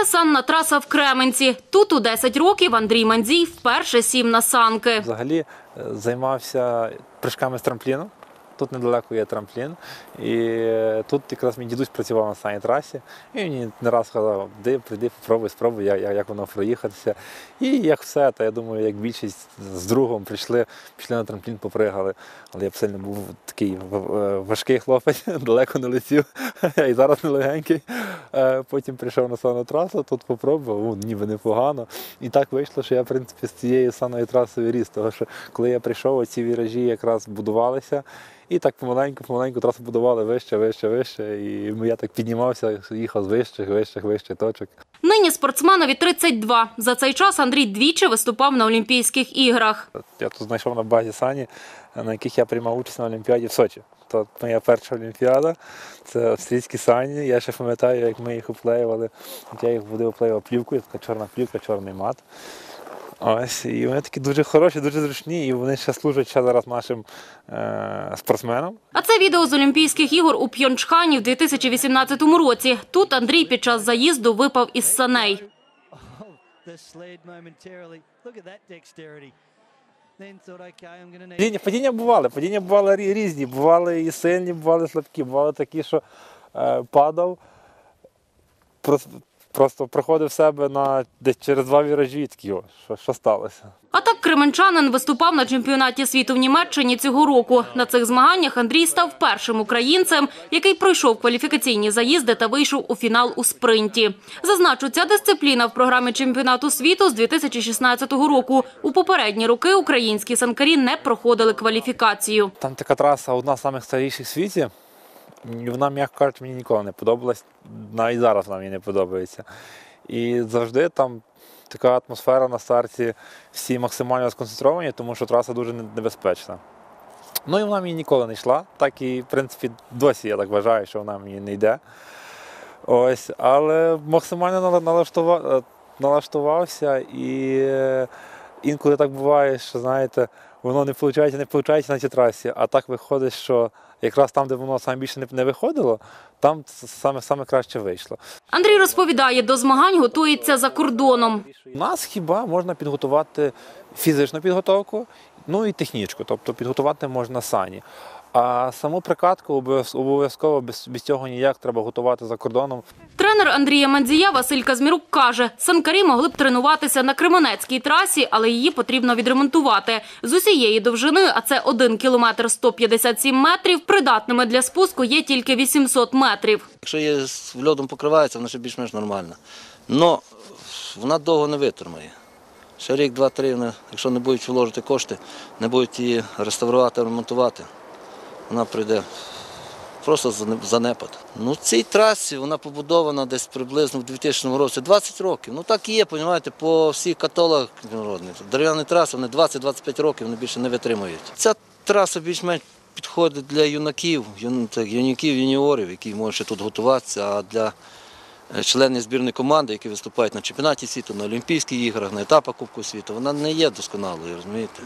Це санна траса в Кременці. Тут у 10 років Андрій Мандзій вперше сів на санки. Взагалі е, займався прыжками з трампліну. Тут недалеко є трамплін. І е, тут якраз мій дідусь працював на саній трасі. І мені не раз сказав, де прийди, попробуй, спробуй, як, як воно проїхатися. І як все, то я думаю, як більшість з другом прийшли, пішли на трамплін, попригали. Але я б сильно був такий е, важкий хлопець, далеко не летів, і зараз не легенький. Е, Потім прийшов на сану трасу, тут попробував, о, ніби непогано. І так вийшло, що я, в принципі, з цієї саною траси виріс. Тому що коли я прийшов, оці віражі якраз будувалися. І так помаленьку, помаленьку трасу будували вище, вище, вище. І я так піднімався, їхав з вищих, вищих, вищих точок. Нині спортсменові 32. За цей час Андрій двічі виступав на Олімпійських іграх. Я тут знайшов на базі сані, на яких я приймав участь на Олімпіаді в Сочі. То моя перша Олімпіада, це австрійські сані. Я ще пам'ятаю, як ми їх оплеювали. Я їх буду оплеював плівкою, така чорна плівка, чорний мат. Ось, і вони такі дуже хороші, дуже зручні, і вони ще служать ще зараз нашим е- спортсменам. А це відео з Олімпійських ігор у П'йончхані в 2018 році. Тут Андрій під час заїзду випав із саней. Падіння, падіння бували, падіння бували різні. Бували і сильні, бували слабкі, бували такі, що е, падав, просто, приходив в себе на десь через два віражі, такі, о, що, що сталося. А так кременчанин виступав на чемпіонаті світу в Німеччині цього року. На цих змаганнях Андрій став першим українцем, який пройшов кваліфікаційні заїзди та вийшов у фінал у спринті. Зазначу, ця дисципліна в програмі чемпіонату світу з 2016 року. У попередні роки українські санкарі не проходили кваліфікацію. Там така траса одна з найстаріших в світі. Вона, м'яко кажучи, мені ніколи не подобалась. Навіть зараз вона мені не подобається. І завжди там така атмосфера на старті, всі максимально сконцентровані, тому що траса дуже небезпечна. Ну і вона мені ніколи не йшла. Так і, в принципі, досі я так вважаю, що вона мені не йде. Ось, але максимально нала- налаштува- е, налаштувався і е, інколи так буває, що знаєте, воно не виходить, не виходить на цій трасі, а так виходить, що якраз там, де воно саме більше не, не виходило, там саме, саме краще вийшло. Андрій розповідає, до змагань готується за кордоном. У нас хіба можна підготувати фізичну підготовку, ну і технічку, тобто підготувати можна сані. А саму прикатку обов'язково без, без цього ніяк треба готувати за кордоном. Тренер Андрія Мандзія Василь Казмірук каже, санкарі могли б тренуватися на Кременецькій трасі, але її потрібно відремонтувати. З усієї довжини, а це 1 кілометр 157 метрів, придатними для спуску є тільки 800 метрів. Якщо є з льодом покривається, вона ще більш-менш нормальна. Но вона довго не витримає. Ще рік, два-три, якщо не будуть вложити кошти, не будуть її реставрувати, ремонтувати, вона прийде просто занепад. Ну, цій трасі вона побудована десь приблизно в 2000 році 20 років. Ну так і є, розумієте, по всіх каталогах міжнародних. Дерев'яні траси вони 20-25 років вони більше не витримують. Ця траса більш-менш підходить для юнаків, юнаків, юніорів, які можуть ще тут готуватися, а для е, членів збірної команди, які виступають на чемпіонаті світу, на Олімпійських іграх, на етапах Кубку світу, вона не є досконалою, розумієте?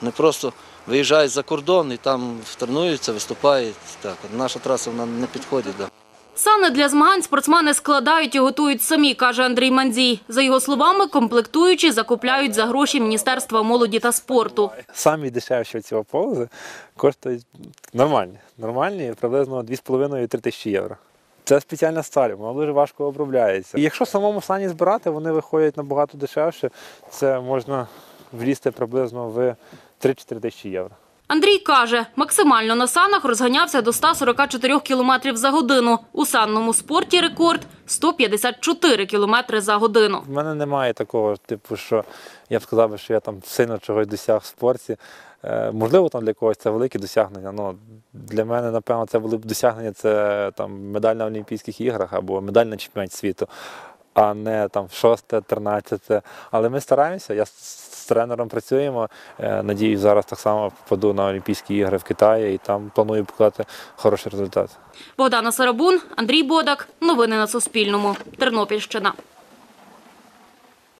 Вони просто виїжджають за кордон і там тренуються, виступають. Так, наша траса вона не підходить. Да. Сани для змагань спортсмени складають і готують самі, каже Андрій Мандзій. За його словами, комплектуючі закупляють за гроші Міністерства молоді та спорту. Самі дешевші ці полози коштують нормальні, нормальні, приблизно 2,5-3 тисячі євро. Це спеціальна сталь, вона дуже важко обробляється. І якщо самому сані збирати, вони виходять набагато дешевше. Це можна влізти приблизно в 3-4 тисячі євро. Андрій каже, максимально на санах розганявся до 144 км за годину. У санному спорті рекорд – 154 км за годину. В мене немає такого, типу, що я б сказав, що я там сильно чогось досяг в спорті. Е, можливо, там для когось це велике досягнення. але для мене, напевно, це були б досягнення це там медаль на Олімпійських іграх або медаль на чемпіонаті світу, а не там шосте, тринадцяте. Але ми стараємося. Я з, з тренером працюємо. Е, надіюсь, зараз так само попаду на Олімпійські ігри в Китаї і там планую показати хороший результат. Богдана Сарабун, Андрій Бодак. Новини на Суспільному. Тернопільщина.